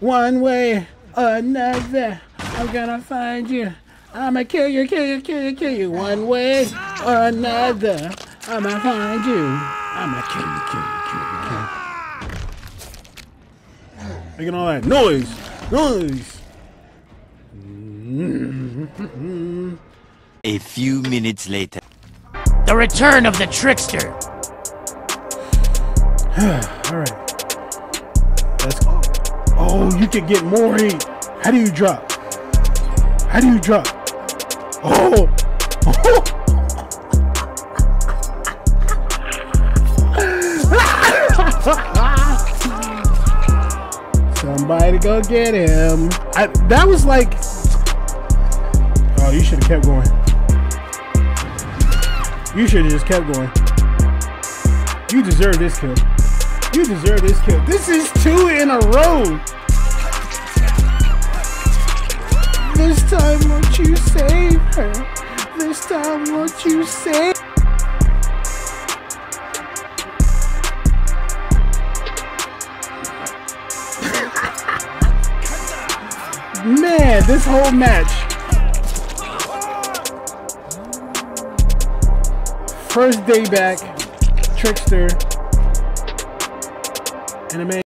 One way or another, I'm gonna find you. I'ma kill you, kill you, kill you, kill you. One way or another, I'ma find you. I'ma kill you, kill you, kill you, kill you. Making all that noise, noise. A few minutes later. The return of the trickster. All right. Let's go. Oh, you can get more heat. How do you drop? How do you drop? Oh. Somebody go get him. I, that was like. Oh, you should have kept going. You should have just kept going. You deserve this kill. You deserve this kill. This is two in a row. This time, won't you save her? This time, won't you save? Man, this whole match. First day back, Trickster, and a man.